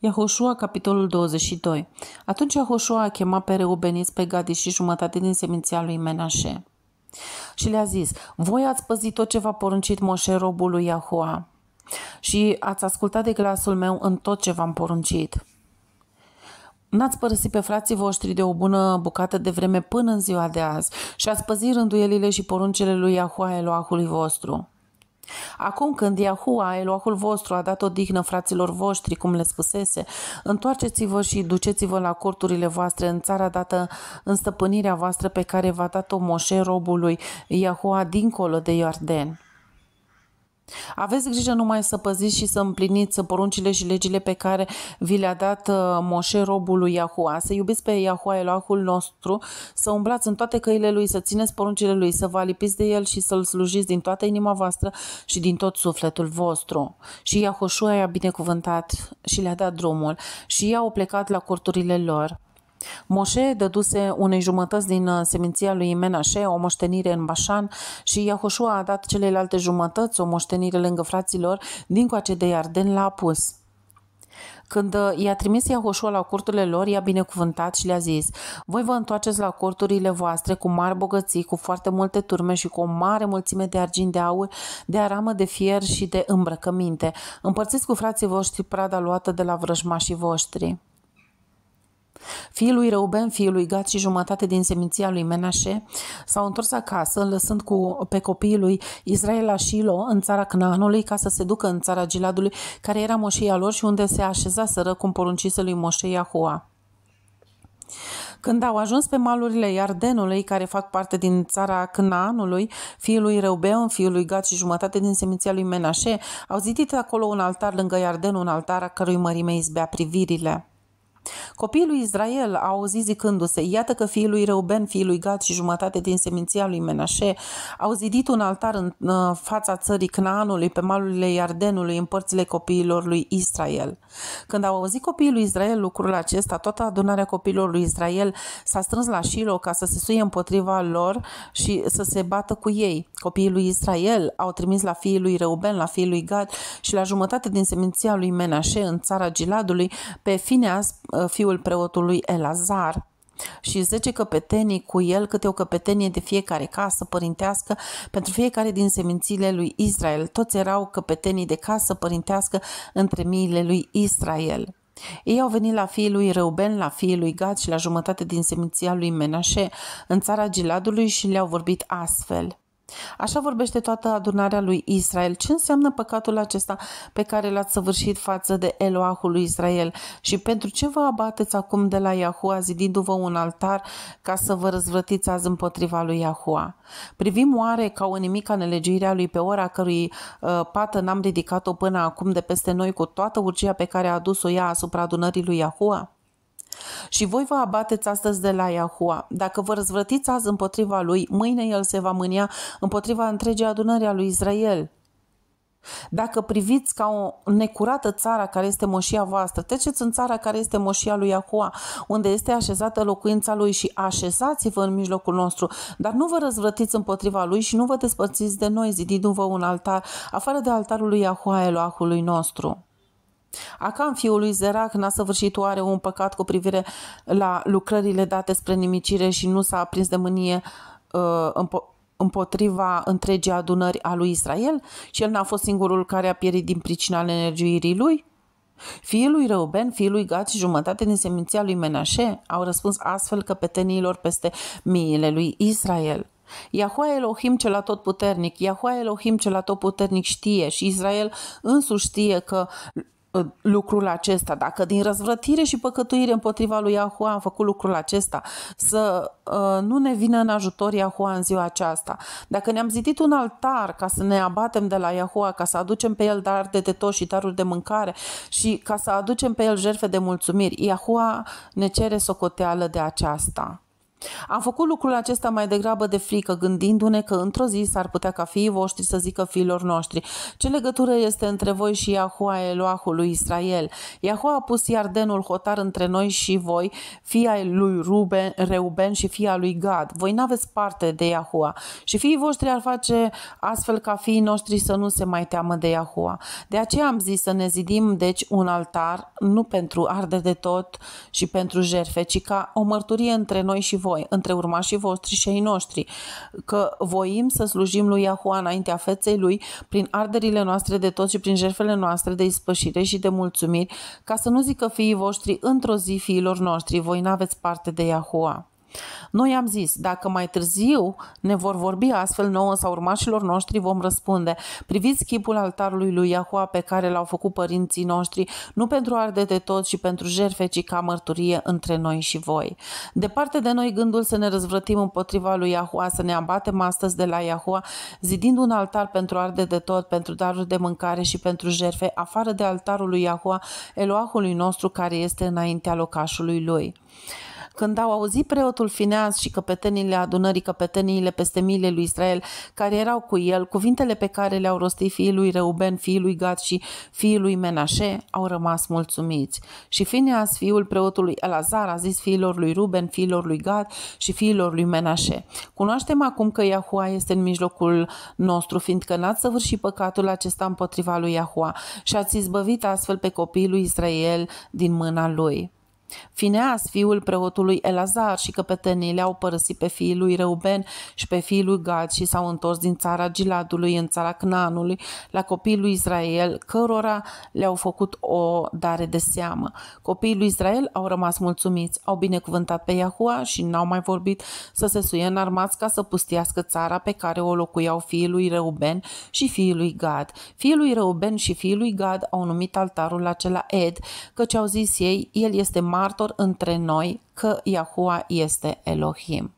Iahoșua, capitolul 22 Atunci Iahoșua a chemat pe reubeniți, pe Gadi și jumătate din seminția lui Menașe. Și le-a zis, voi ați păzit tot ce v-a poruncit Moșe, robul lui Iahoa, și ați ascultat de glasul meu în tot ce v-am poruncit. N-ați părăsit pe frații voștri de o bună bucată de vreme până în ziua de azi și ați păzit rânduielile și poruncele lui Yahua Eloahului vostru. Acum când Iahua, Elohul vostru, a dat o dihnă fraților voștri, cum le spusese, întoarceți-vă și duceți-vă la corturile voastre în țara dată în stăpânirea voastră pe care v-a dat-o Moșe robului Iahua dincolo de Iordan. Aveți grijă numai să păziți și să împliniți poruncile și legile pe care vi le-a dat uh, Moșe robul lui Yahua, să iubiți pe Yahua Elohul nostru, să umblați în toate căile lui, să țineți poruncile lui, să vă alipiți de el și să-l slujiți din toată inima voastră și din tot sufletul vostru. Și Yahoshua i-a binecuvântat și le-a dat drumul și ei au plecat la corturile lor. Moșe dăduse unei jumătăți din uh, seminția lui Menașe o moștenire în Bașan și Iahoșua a dat celelalte jumătăți o moștenire lângă fraților din coace de Iarden la apus. Când uh, i-a trimis Iahoșua la curturile lor, i-a binecuvântat și le-a zis Voi vă întoarceți la curturile voastre cu mari bogății, cu foarte multe turme și cu o mare mulțime de argint, de aur, de aramă, de fier și de îmbrăcăminte. Împărțiți cu frații voștri prada luată de la vrăjmașii voștri. Fiul lui Reuben, fiul lui Gad și jumătate din seminția lui Menașe s-au întors acasă, lăsând cu, pe copiii lui Israel la Shilo, în țara Cnaanului, ca să se ducă în țara Giladului, care era moșia lor și unde se așezaseră cum poruncise lui Moșe Yahua. Când au ajuns pe malurile Iardenului, care fac parte din țara Cnaanului, fiul lui Reuben, fiul lui Gad și jumătate din seminția lui Menașe, au zidit acolo un altar lângă Iarden, un altar a cărui mărime izbea privirile. Copiii lui Israel au auzit zicându-se, iată că fiul lui Reuben, fiul lui Gad și jumătate din seminția lui Menașe au zidit un altar în fața țării Cnaanului, pe malurile Iardenului, în părțile copiilor lui Israel. Când au auzit copiii lui Israel lucrul acesta, toată adunarea copiilor lui Israel s-a strâns la Shilo ca să se suie împotriva lor și să se bată cu ei. Copiii lui Israel au trimis la fiii lui Reuben, la fiii lui Gad și la jumătate din seminția lui Menașe în țara Giladului pe Fineas, Uh, fiul preotului Elazar și zece căpetenii cu el, câte o căpetenie de fiecare casă părintească pentru fiecare din semințiile lui Israel. Toți erau căpetenii de casă părintească între miile lui Israel. Ei au venit la fiii lui Reuben, la fiii lui Gad și la jumătate din seminția lui Menașe în țara Giladului și le-au vorbit astfel. Așa vorbește toată adunarea lui Israel. Ce înseamnă păcatul acesta pe care l-ați săvârșit față de Eloahul lui Israel? Și pentru ce vă abateți acum de la Yahua zidindu-vă un altar ca să vă răzvrătiți azi împotriva lui Yahua? Privim oare ca o nimica nelegiuirea lui pe ora cărui uh, pată n-am ridicat-o până acum de peste noi cu toată urgia pe care a adus-o ea asupra adunării lui Yahua? Și voi vă abateți astăzi de la Yahua. Dacă vă răzvrătiți azi împotriva lui, mâine el se va mânia împotriva întregii adunări a lui Israel. Dacă priviți ca o necurată țara care este moșia voastră, treceți în țara care este moșia lui Yahua, unde este așezată locuința lui și așezați-vă în mijlocul nostru, dar nu vă răzvrătiți împotriva lui și nu vă despărțiți de noi, zidindu-vă un altar, afară de altarul lui Yahua, Elohului nostru. Acam fiul lui Zerac n-a săvârșit oare un păcat cu privire la lucrările date spre nimicire și nu s-a aprins de mânie uh, împotriva întregii adunări a lui Israel și el n-a fost singurul care a pierit din pricina energiirii lui? Fiul lui Reuben, fiul lui Gad și jumătate din seminția lui Menașe au răspuns astfel căpetenilor peste miile lui Israel. Yahua Elohim cel atotputernic, Yahua Elohim cel atotputernic știe și Israel însuși știe că Uh, lucrul acesta, dacă din răzvrătire și păcătuire împotriva lui Yahua am făcut lucrul acesta, să uh, nu ne vină în ajutor Yahua în ziua aceasta. Dacă ne-am zidit un altar ca să ne abatem de la Yahua, ca să aducem pe el dar de tetos și daruri de mâncare și ca să aducem pe el jerfe de mulțumiri, Yahua ne cere socoteală de aceasta. Am făcut lucrul acesta mai degrabă de frică, gândindu-ne că într-o zi s-ar putea ca fiii voștri să zică fiilor noștri. Ce legătură este între voi și Iahua Eloahul lui Israel? Iahua a pus Iardenul hotar între noi și voi, fia lui Ruben, Reuben și fia lui Gad. Voi n-aveți parte de Iahua. Și fiii voștri ar face astfel ca fiii noștri să nu se mai teamă de Iahua. De aceea am zis să ne zidim deci un altar, nu pentru arde de tot și pentru jerfe, ci ca o mărturie între noi și voi voi, între urmașii voștri și ai noștri, că voim să slujim lui Yahua înaintea feței lui prin arderile noastre de tot și prin jertfele noastre de ispășire și de mulțumiri, ca să nu zică fiii voștri într-o zi fiilor noștri, voi n-aveți parte de Yahua. Noi am zis, dacă mai târziu ne vor vorbi astfel nouă sau urmașilor noștri, vom răspunde. Priviți chipul altarului lui Yahua pe care l-au făcut părinții noștri, nu pentru arde de tot și pentru jerfe, ci ca mărturie între noi și voi. Departe de noi gândul să ne răzvrătim împotriva lui Yahua, să ne abatem astăzi de la Yahua, zidind un altar pentru arde de tot, pentru daruri de mâncare și pentru jerfe, afară de altarul lui Yahua, Eloahului nostru care este înaintea locașului lui. Când au auzit preotul Fineas și căpetenile adunării, căpeteniile peste miile lui Israel, care erau cu el, cuvintele pe care le-au rostit fiii lui Reuben, fiii lui Gad și fiii lui Menașe, au rămas mulțumiți. Și Fineas, fiul preotului Elazar, a zis fiilor lui Ruben, fiilor lui Gad și fiilor lui Menașe. Cunoaștem acum că Iahua este în mijlocul nostru, fiindcă n-ați săvârșit păcatul acesta împotriva lui Iahua și ați izbăvit astfel pe copiii lui Israel din mâna lui. Fineas, fiul preotului Elazar și căpetenii le-au părăsit pe fiii lui Reuben și pe fiii lui Gad și s-au întors din țara Giladului în țara Cnaanului la copiii lui Israel, cărora le-au făcut o dare de seamă. Copiii lui Israel au rămas mulțumiți, au binecuvântat pe Iahua și n-au mai vorbit să se suie înarmați ca să pustiască țara pe care o locuiau fiii lui Reuben și fiii lui Gad. Fiii lui Reuben și fiii lui Gad au numit altarul acela Ed, căci au zis ei, el este mare martor între noi că Yahua este Elohim.